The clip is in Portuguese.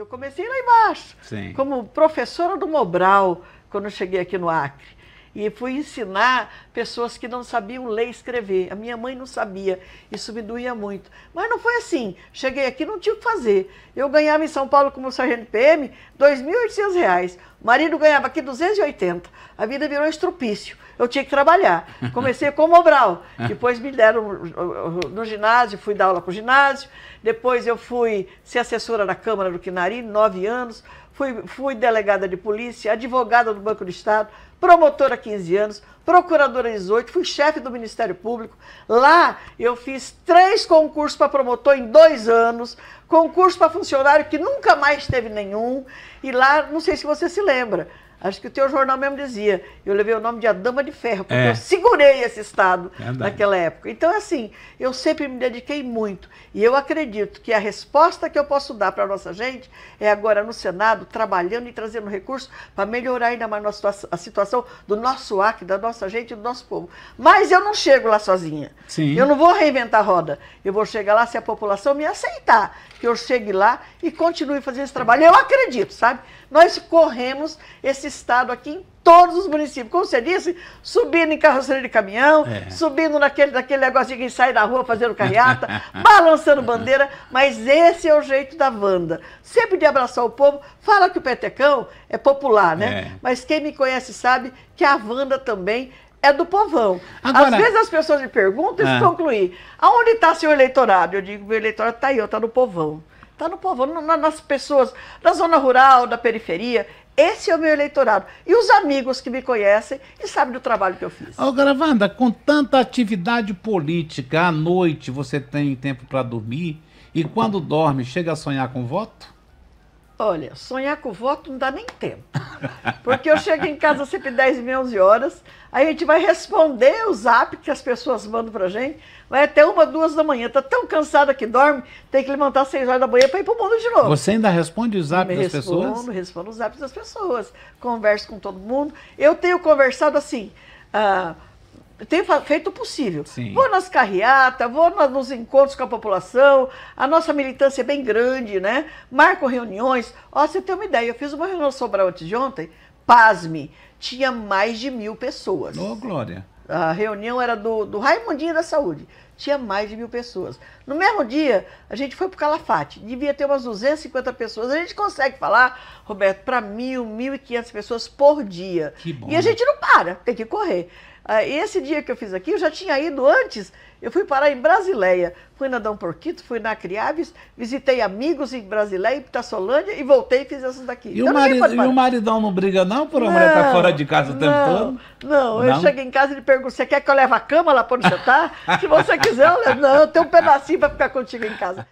eu comecei lá embaixo, Sim. como professora do Mobral, quando eu cheguei aqui no Acre. E fui ensinar pessoas que não sabiam ler e escrever. A minha mãe não sabia, isso me doía muito. Mas não foi assim. Cheguei aqui não tinha o que fazer. Eu ganhava em São Paulo como sargento PM R$ 2.800. O marido ganhava aqui 280. A vida virou estrupício. Eu tinha que trabalhar. Comecei como Mobral. Depois me deram no ginásio, fui dar aula para o ginásio. Depois eu fui ser assessora da Câmara do Quinari, nove anos. Fui, fui delegada de polícia, advogada do Banco do Estado, promotora há 15 anos, procuradora há 18, fui chefe do Ministério Público. Lá eu fiz três concursos para promotor em dois anos, concurso para funcionário que nunca mais teve nenhum. E lá, não sei se você se lembra, Acho que o teu jornal mesmo dizia. Eu levei o nome de A Dama de Ferro, porque é. eu segurei esse Estado Verdade. naquela época. Então, assim, eu sempre me dediquei muito. E eu acredito que a resposta que eu posso dar para a nossa gente é agora no Senado, trabalhando e trazendo recursos para melhorar ainda mais a situação do nosso Acre, da nossa gente e do nosso povo. Mas eu não chego lá sozinha. Sim. Eu não vou reinventar a roda. Eu vou chegar lá se a população me aceitar que eu chegue lá e continue fazendo esse trabalho. Eu acredito, sabe? Nós corremos esse estado aqui em todos os municípios. Como você disse, subindo em carroceria de caminhão, é. subindo naquele, naquele negocinho que sai da rua fazendo carreata, balançando bandeira, mas esse é o jeito da Wanda. Sempre de abraçar o povo. Fala que o Petecão é popular, né? É. Mas quem me conhece sabe que a Wanda também é do povão. Agora, Às vezes as pessoas me perguntam, e ah. concluir, aonde está seu eleitorado? Eu digo, meu eleitorado está aí, está no povão. Está no povão, nas pessoas da zona rural, da periferia. Esse é o meu eleitorado. E os amigos que me conhecem e sabem do trabalho que eu fiz. Agora, Wanda, com tanta atividade política, à noite você tem tempo para dormir e quando dorme, chega a sonhar com voto? Olha, sonhar com voto não dá nem tempo. Porque eu chego em casa sempre 10 e 11 horas, aí a gente vai responder o zap que as pessoas mandam pra gente, vai até uma, duas da manhã. Tá tão cansada que dorme, tem que levantar às 6 horas da manhã para ir pro mundo de novo. Você ainda responde o zap das respondo, pessoas? Respondo, respondo os zap das pessoas. Converso com todo mundo. Eu tenho conversado assim. Uh, tenho feito o possível. Sim. Vou nas carreatas, vou nos encontros com a população, a nossa militância é bem grande, né? Marco reuniões. Ó, você tem uma ideia, eu fiz uma reunião Sobral antes de ontem, pasme, tinha mais de mil pessoas. Ô, oh, Glória. A reunião era do, do Raimundinho da Saúde. Tinha mais de mil pessoas. No mesmo dia, a gente foi para o Calafate. Devia ter umas 250 pessoas. A gente consegue falar, Roberto, para mil, mil e quinhentas pessoas por dia. Que bom. E a gente não para, tem que correr. Ah, esse dia que eu fiz aqui, eu já tinha ido antes. Eu fui parar em Brasileia. Fui na Dom Porquito, fui na Criaves, visitei amigos em Brasileia, em Pitaçolândia e voltei e fiz essas daqui. E, então, o, marido, e o maridão não briga não por a mulher estar tá fora de casa o tempo não, todo? Não, não, eu cheguei em casa e ele pergunto, você quer que eu leve a cama lá para onde você está? Se você quiser, eu levo. Não, eu tenho um pedacinho para ficar contigo em casa.